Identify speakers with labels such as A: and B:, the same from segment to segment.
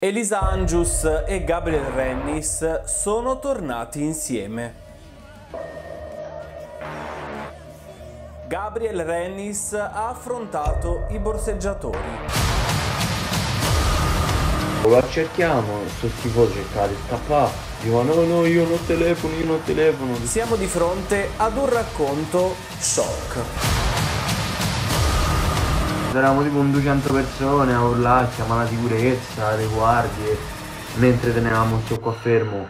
A: Elisa Angius e Gabriel Rennis sono tornati insieme. Gabriel Rennis ha affrontato i borseggiatori.
B: Lo accerchiamo, sto schifo cerca di scappare. Dico no no io non telefono, io non telefono.
A: Siamo di fronte ad un racconto shock.
B: Eravamo tipo un 200 persone a urlare, chiamare la sicurezza, le guardie, mentre tenevamo un qua fermo.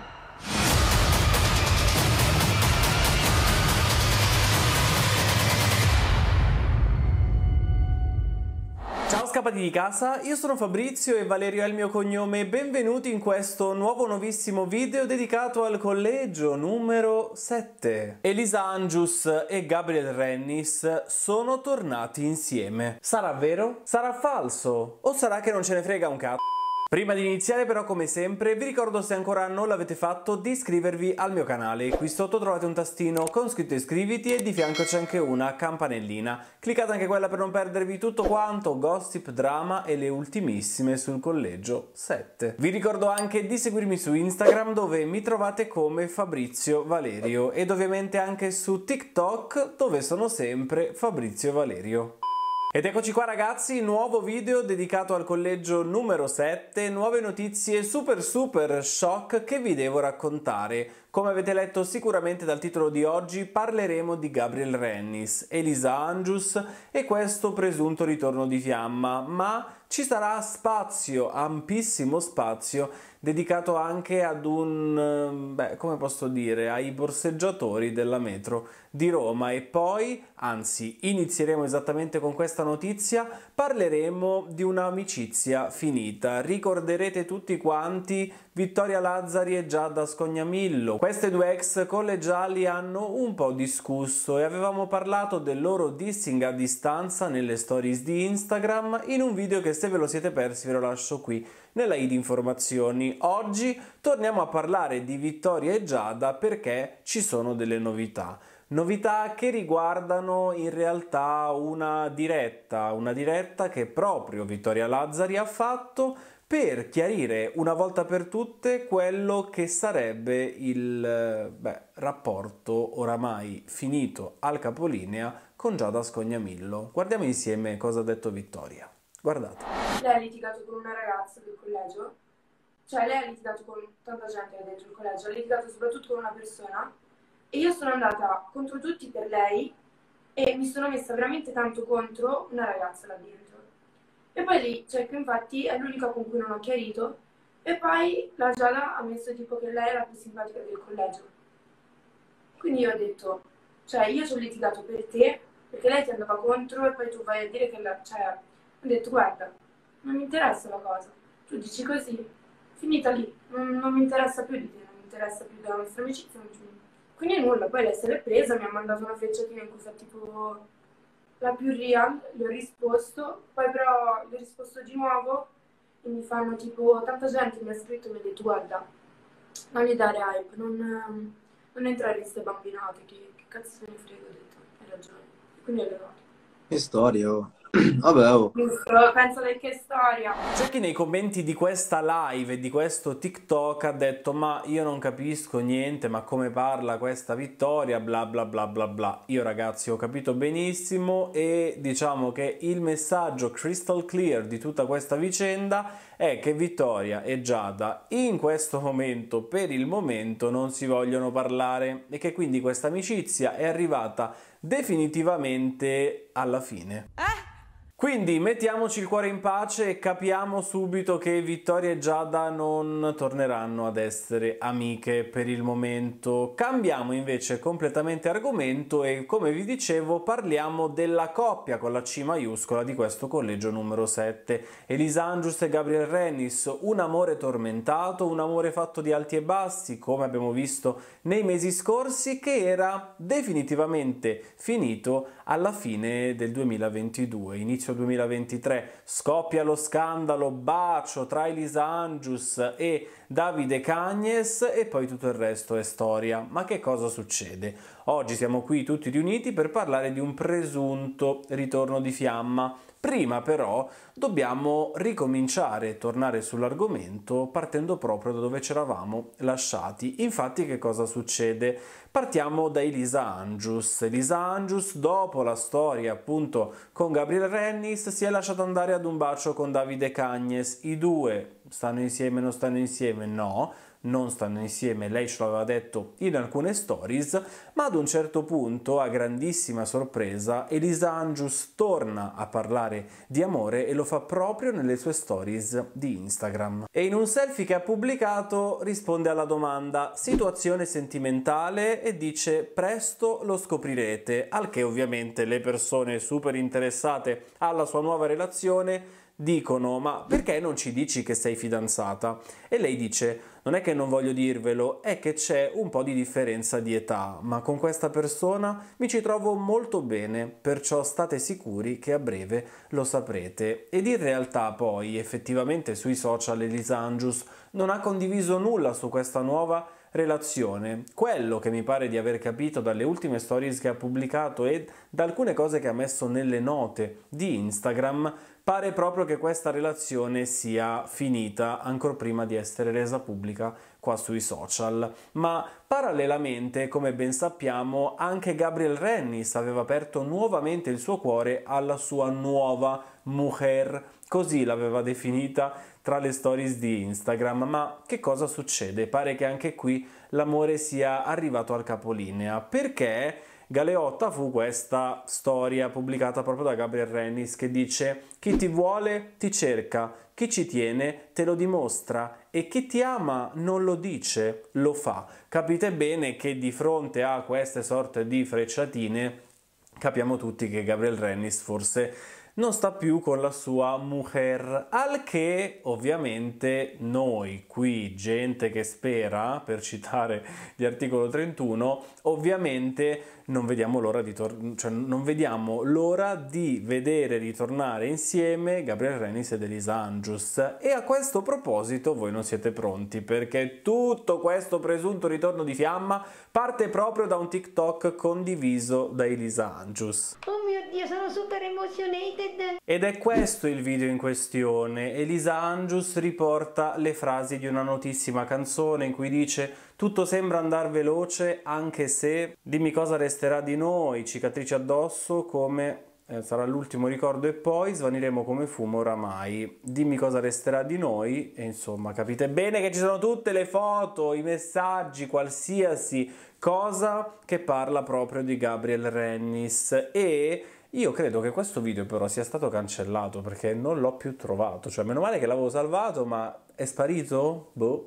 A: Scappati di casa, io sono Fabrizio e Valerio è il mio cognome benvenuti in questo nuovo nuovissimo video dedicato al collegio numero 7. Elisa Angius e Gabriel Rennis sono tornati insieme. Sarà vero? Sarà falso? O sarà che non ce ne frega un cazzo? Prima di iniziare però come sempre vi ricordo se ancora non l'avete fatto di iscrivervi al mio canale, qui sotto trovate un tastino con scritto iscriviti e di fianco c'è anche una campanellina, cliccate anche quella per non perdervi tutto quanto, gossip, drama e le ultimissime sul collegio 7. Vi ricordo anche di seguirmi su Instagram dove mi trovate come Fabrizio Valerio ed ovviamente anche su TikTok dove sono sempre Fabrizio Valerio. Ed eccoci qua ragazzi, nuovo video dedicato al collegio numero 7, nuove notizie super super shock che vi devo raccontare. Come avete letto sicuramente dal titolo di oggi parleremo di Gabriel Rennis, Elisa Angius e questo presunto ritorno di fiamma, ma ci sarà spazio, ampissimo spazio, dedicato anche ad un, beh, come posso dire, ai borseggiatori della metro di Roma e poi, anzi, inizieremo esattamente con questa notizia, parleremo di un'amicizia finita. Ricorderete tutti quanti Vittoria Lazzari e Giada Scognamillo. Queste due ex collegiali hanno un po' discusso e avevamo parlato del loro dissing a distanza nelle stories di Instagram in un video che se ve lo siete persi ve lo lascio qui nella i di informazioni. Oggi torniamo a parlare di Vittoria e Giada perché ci sono delle novità. Novità che riguardano in realtà una diretta, una diretta che proprio Vittoria Lazzari ha fatto per chiarire una volta per tutte quello che sarebbe il beh, rapporto oramai finito al capolinea con Giada Scognamillo. Guardiamo insieme cosa ha detto Vittoria. Guardate.
C: Lei ha litigato con una ragazza del collegio, cioè lei ha litigato con tanta gente dentro il collegio, ha litigato soprattutto con una persona e io sono andata contro tutti per lei e mi sono messa veramente tanto contro una ragazza là dentro. E poi lì, cioè che infatti è l'unica con cui non ho chiarito. E poi la Giada ha messo tipo che lei era la più simpatica del collegio. Quindi io ho detto, cioè io ci ho litigato per te, perché lei ti andava contro e poi tu vai a dire che la... Cioè, ho detto guarda, non mi interessa la cosa. Tu dici così, finita lì, non, non mi interessa più di te, non mi interessa più della nostra amicizia, non ci quindi nulla, poi lei se presa, mi ha mandato una frecciatina in cui fa tipo la più real, gli ho risposto, poi però gli ho risposto di nuovo e mi fanno tipo, tanta gente mi ha scritto e mi ha detto guarda, non gli dare hype, non, non entrare in queste bambinate, che, che cazzo se ne frega, ho detto, hai ragione. Quindi ho levato.
B: Che storia, oh. Vabbè, oh.
C: penso che storia.
A: C'è chi nei commenti di questa live e di questo TikTok ha detto ma io non capisco niente, ma come parla questa vittoria, bla bla bla bla bla. Io ragazzi ho capito benissimo e diciamo che il messaggio crystal clear di tutta questa vicenda è che Vittoria e Giada in questo momento, per il momento, non si vogliono parlare e che quindi questa amicizia è arrivata definitivamente alla fine. Eh? Quindi mettiamoci il cuore in pace e capiamo subito che Vittoria e Giada non torneranno ad essere amiche per il momento. Cambiamo invece completamente argomento e come vi dicevo parliamo della coppia con la C maiuscola di questo collegio numero 7. Elisa Angius e Gabriel Rennis, un amore tormentato, un amore fatto di alti e bassi come abbiamo visto nei mesi scorsi che era definitivamente finito alla fine del 2022, inizio inizio 2023 scoppia lo scandalo bacio tra Elisa Angius e Davide Cagnes e poi tutto il resto è storia. Ma che cosa succede? Oggi siamo qui tutti riuniti per parlare di un presunto ritorno di fiamma Prima però dobbiamo ricominciare, tornare sull'argomento partendo proprio da dove ci eravamo lasciati. Infatti che cosa succede? Partiamo da Elisa Angius. Elisa Angius dopo la storia appunto con Gabriel Rennis si è lasciato andare ad un bacio con Davide Cagnes. I due stanno insieme, non stanno insieme? No non stanno insieme, lei ce l'aveva detto in alcune stories, ma ad un certo punto, a grandissima sorpresa, Elisa Angius torna a parlare di amore e lo fa proprio nelle sue stories di Instagram. E in un selfie che ha pubblicato risponde alla domanda situazione sentimentale e dice presto lo scoprirete, al che ovviamente le persone super interessate alla sua nuova relazione dicono ma perché non ci dici che sei fidanzata? E lei dice non è che non voglio dirvelo, è che c'è un po' di differenza di età, ma con questa persona mi ci trovo molto bene, perciò state sicuri che a breve lo saprete. Ed in realtà poi effettivamente sui social Elisa Angius non ha condiviso nulla su questa nuova relazione. Quello che mi pare di aver capito dalle ultime stories che ha pubblicato e da alcune cose che ha messo nelle note di Instagram pare proprio che questa relazione sia finita ancora prima di essere resa pubblica qua sui social. Ma parallelamente, come ben sappiamo, anche Gabriel Rennis aveva aperto nuovamente il suo cuore alla sua nuova mujer, così l'aveva definita tra le stories di Instagram. Ma che cosa succede? Pare che anche qui l'amore sia arrivato al capolinea. Perché? Galeotta fu questa storia pubblicata proprio da Gabriel Rennis che dice chi ti vuole ti cerca, chi ci tiene te lo dimostra e chi ti ama non lo dice, lo fa. Capite bene che di fronte a queste sorte di frecciatine capiamo tutti che Gabriel Rennis forse non sta più con la sua mujer, al che ovviamente noi qui, gente che spera, per citare gli articolo 31, ovviamente non vediamo l'ora di, tor- cioè non vediamo l'ora di vedere ritornare insieme Gabriel Renis ed Elisa Angius. E a questo proposito voi non siete pronti perché tutto questo presunto ritorno di fiamma parte proprio da un TikTok condiviso da Elisa Angius.
D: Oh mio Dio, sono super emotionated!
A: Ed è questo il video in questione. Elisa Angius riporta le frasi di una notissima canzone in cui dice tutto sembra andare veloce anche se dimmi cosa resterà di noi, cicatrici addosso come eh, sarà l'ultimo ricordo e poi svaniremo come fumo oramai. Dimmi cosa resterà di noi e insomma capite bene che ci sono tutte le foto, i messaggi, qualsiasi cosa che parla proprio di Gabriel Rennis e io credo che questo video però sia stato cancellato perché non l'ho più trovato, cioè meno male che l'avevo salvato ma è sparito? Boh.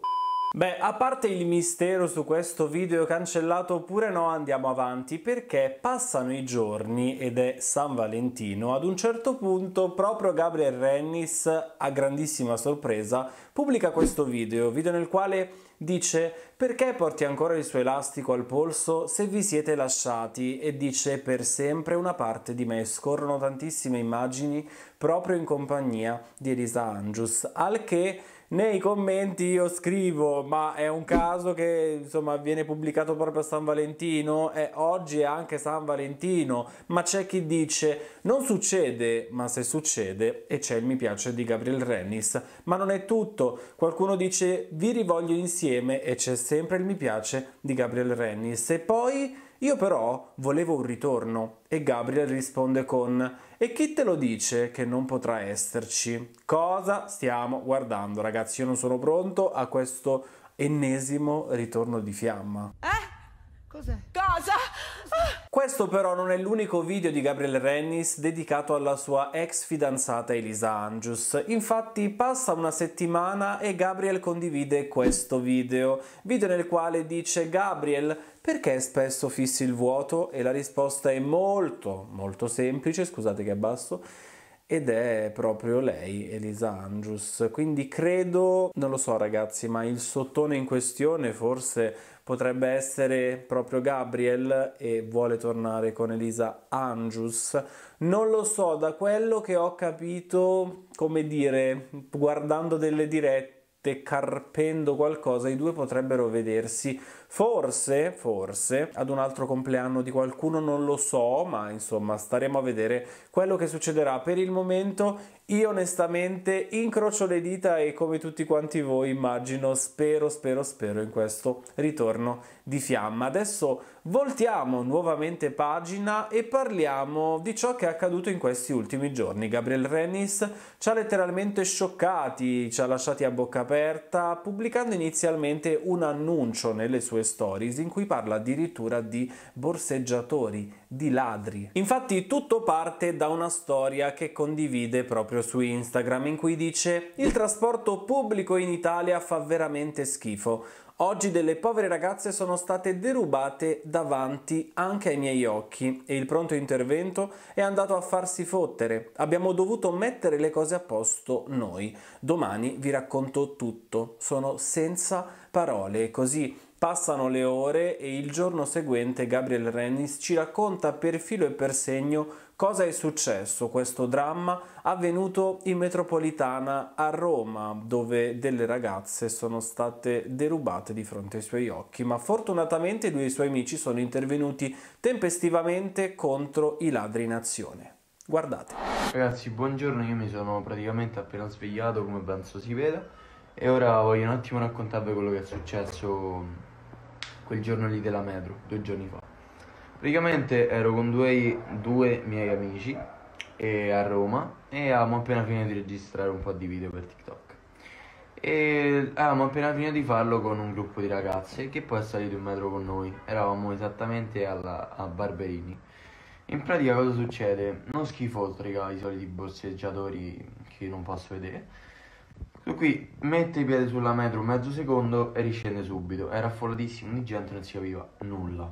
A: Beh, a parte il mistero su questo video cancellato oppure no, andiamo avanti perché passano i giorni ed è San Valentino. Ad un certo punto proprio Gabriel Rennis, a grandissima sorpresa, pubblica questo video, video nel quale dice perché porti ancora il suo elastico al polso se vi siete lasciati e dice per sempre una parte di me. Scorrono tantissime immagini proprio in compagnia di Elisa Angius, al che nei commenti io scrivo ma è un caso che insomma viene pubblicato proprio a San Valentino e oggi è anche San Valentino. Ma c'è chi dice non succede ma se succede e c'è il mi piace di Gabriel Rennis. Ma non è tutto. Qualcuno dice vi rivoglio insieme e c'è sempre il mi piace di Gabriel Rennis. E poi io però volevo un ritorno e Gabriel risponde con E chi te lo dice che non potrà esserci? Cosa stiamo guardando ragazzi? Io non sono pronto a questo ennesimo ritorno di fiamma.
D: Eh? Cos'è? Cosa?
A: Ah! Questo però non è l'unico video di Gabriel Rennis dedicato alla sua ex fidanzata Elisa Angius. Infatti passa una settimana e Gabriel condivide questo video, video nel quale dice Gabriel perché spesso fissi il vuoto? E la risposta è molto molto semplice, scusate che abbasso ed è proprio lei, Elisa Angius. Quindi credo, non lo so ragazzi, ma il sottone in questione forse potrebbe essere proprio Gabriel e vuole tornare con Elisa Angius. Non lo so, da quello che ho capito, come dire, guardando delle dirette carpendo qualcosa, i due potrebbero vedersi forse, forse, ad un altro compleanno di qualcuno, non lo so, ma insomma staremo a vedere quello che succederà. Per il momento io onestamente incrocio le dita e come tutti quanti voi immagino, spero, spero, spero in questo ritorno di fiamma. Adesso voltiamo nuovamente pagina e parliamo di ciò che è accaduto in questi ultimi giorni. Gabriel Rennis ci ha letteralmente scioccati, ci ha lasciati a bocca aperta, pubblicando inizialmente un annuncio nelle sue stories in cui parla addirittura di borseggiatori, di ladri. Infatti tutto parte da una storia che condivide proprio su Instagram in cui dice il trasporto pubblico in Italia fa veramente schifo. Oggi delle povere ragazze sono state derubate davanti anche ai miei occhi e il pronto intervento è andato a farsi fottere. Abbiamo dovuto mettere le cose a posto noi. Domani vi racconto tutto. Sono senza parole, così Passano le ore e il giorno seguente Gabriel Rennis ci racconta per filo e per segno cosa è successo, questo dramma avvenuto in metropolitana a Roma, dove delle ragazze sono state derubate di fronte ai suoi occhi, ma fortunatamente due suoi amici sono intervenuti tempestivamente contro i ladri in azione. Guardate.
B: Ragazzi, buongiorno, io mi sono praticamente appena svegliato, come penso si veda, e ora voglio un attimo raccontarvi quello che è successo quel giorno lì della metro, due giorni fa. Praticamente ero con due, due miei amici a Roma e avevamo appena finito di registrare un po' di video per TikTok. E avevamo appena finito di farlo con un gruppo di ragazze che poi è salito in metro con noi. Eravamo esattamente alla, a Barberini. In pratica cosa succede? Non schifoso, raga, i soliti borseggiatori che non posso vedere su qui mette i piedi sulla metro mezzo secondo e riscende subito. Era affollatissimo di gente, non si capiva nulla.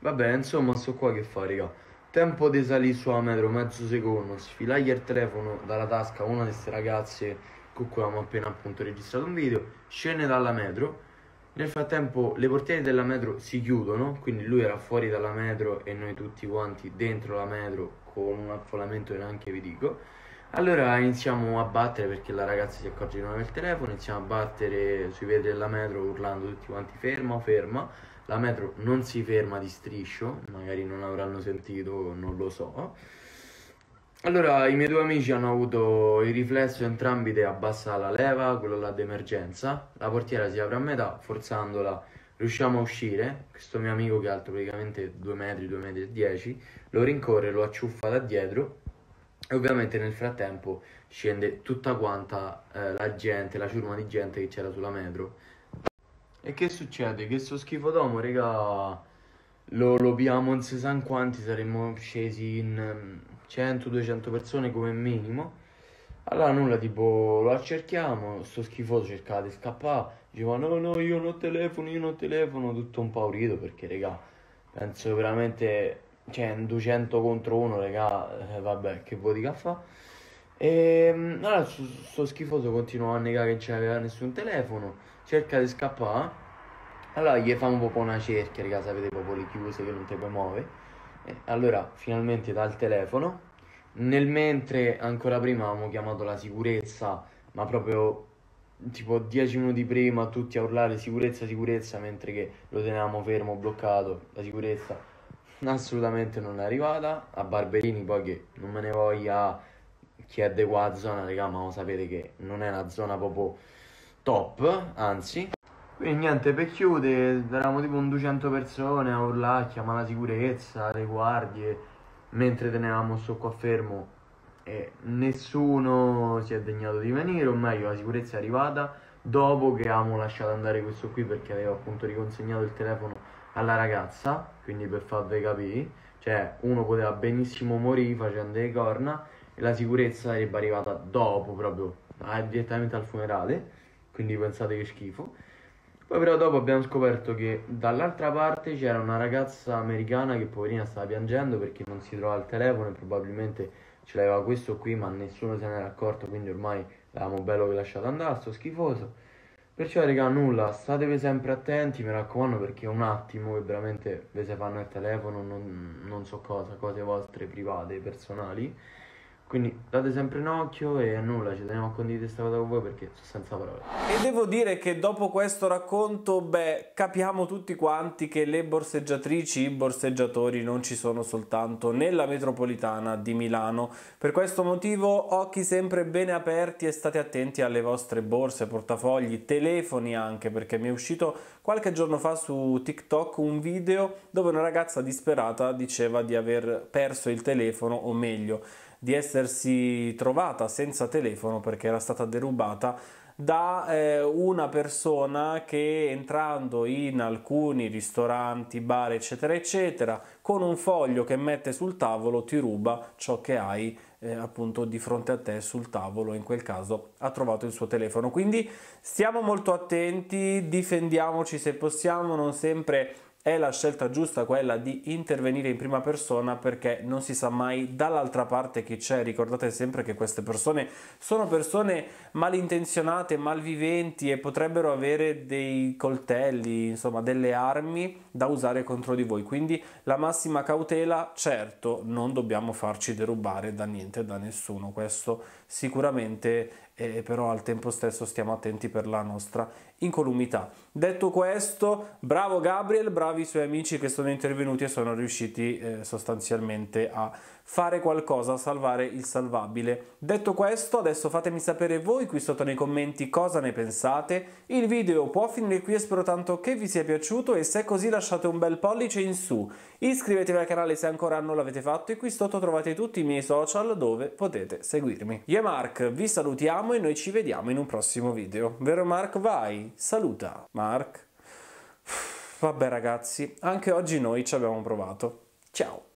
B: Vabbè, insomma, sto qua che fa, raga. Tempo di salire sulla metro mezzo secondo, sfilaglia il telefono dalla tasca a una di queste ragazze con cui avevamo appena appunto registrato un video, scende dalla metro. Nel frattempo le portiere della metro si chiudono, quindi lui era fuori dalla metro e noi tutti quanti dentro la metro con un affollamento neanche vi dico. Allora iniziamo a battere perché la ragazza si accorge di non avere il telefono, iniziamo a battere sui vetri della metro urlando tutti quanti ferma, ferma. La metro non si ferma di striscio, magari non avranno sentito, non lo so. Allora i miei due amici hanno avuto il riflesso entrambi di abbassare la leva, quello là d'emergenza. La portiera si apre a metà, forzandola riusciamo a uscire. Questo mio amico che è alto praticamente 2 metri, 2 metri e 10, lo rincorre, lo acciuffa da dietro e ovviamente nel frattempo scende tutta quanta eh, la gente, la ciurma di gente che c'era sulla metro. E che succede? Che sto schifo d'uomo, raga, lo, lo piamo in 60 quanti, saremmo scesi in 100-200 mm, persone come minimo. Allora nulla, tipo lo accerchiamo, sto schifoso cercava di scappare, diceva no no io non telefono, io non telefono, tutto un paurito perché raga, penso veramente cioè 200 contro 1, raga, eh, vabbè, che vodka fa. E ehm, allora sto schifoso continua a negare che non c'aveva nessun telefono, cerca di scappare. Allora gli fa un po' una cerchia, raga, sapete, proprio le chiuse che non ti puoi muovere. E allora finalmente dà il telefono. Nel mentre ancora prima avevamo chiamato la sicurezza, ma proprio tipo 10 minuti prima tutti a urlare sicurezza, sicurezza, mentre che lo tenevamo fermo, bloccato, la sicurezza assolutamente non è arrivata. A Barberini poi che non me ne voglia chi è di qua zona, raga, ma lo sapete che non è una zona proprio top, anzi. Quindi niente, per chiudere, eravamo tipo un 200 persone a urlare, chiamare la sicurezza, le guardie, mentre tenevamo sto qua fermo e nessuno si è degnato di venire, o meglio la sicurezza è arrivata dopo che avevamo lasciato andare questo qui perché aveva appunto riconsegnato il telefono alla ragazza, quindi per farvi capire, cioè uno poteva benissimo morire facendo le corna e la sicurezza sarebbe arrivata dopo proprio, direttamente al funerale, quindi pensate che schifo. Poi però dopo abbiamo scoperto che dall'altra parte c'era una ragazza americana che poverina stava piangendo perché non si trova il telefono e probabilmente ce l'aveva questo qui ma nessuno se n'era accorto quindi ormai l'avevamo bello che lasciato andare, sto schifoso. Perciò raga nulla, statevi sempre attenti, mi raccomando perché un attimo che veramente vi si fanno il telefono, non, non so cosa, cose vostre private, personali. Quindi date sempre un occhio e nulla, ci teniamo a condividere questa cosa con voi perché sono senza parole.
A: E devo dire che dopo questo racconto, beh, capiamo tutti quanti che le borseggiatrici, i borseggiatori non ci sono soltanto nella metropolitana di Milano. Per questo motivo occhi sempre bene aperti e state attenti alle vostre borse, portafogli, telefoni anche, perché mi è uscito qualche giorno fa su TikTok un video dove una ragazza disperata diceva di aver perso il telefono, o meglio, di essersi trovata senza telefono perché era stata derubata da eh, una persona che entrando in alcuni ristoranti, bar, eccetera, eccetera, con un foglio che mette sul tavolo ti ruba ciò che hai eh, appunto di fronte a te sul tavolo. In quel caso ha trovato il suo telefono. Quindi stiamo molto attenti, difendiamoci se possiamo, non sempre è la scelta giusta quella di intervenire in prima persona perché non si sa mai dall'altra parte chi c'è. Ricordate sempre che queste persone sono persone malintenzionate, malviventi e potrebbero avere dei coltelli, insomma delle armi da usare contro di voi. Quindi la massima cautela, certo, non dobbiamo farci derubare da niente, da nessuno. Questo sicuramente e però al tempo stesso stiamo attenti per la nostra incolumità. Detto questo, bravo Gabriel, bravi i suoi amici che sono intervenuti e sono riusciti eh, sostanzialmente a fare qualcosa, a salvare il salvabile. Detto questo, adesso fatemi sapere voi qui sotto nei commenti cosa ne pensate. Il video può finire qui e spero tanto che vi sia piaciuto e se è così lasciate un bel pollice in su. Iscrivetevi al canale se ancora non l'avete fatto e qui sotto trovate tutti i miei social dove potete seguirmi. Io e Mark vi salutiamo e noi ci vediamo in un prossimo video. Vero Mark? Vai, saluta. Mark? Vabbè ragazzi, anche oggi noi ci abbiamo provato. Ciao!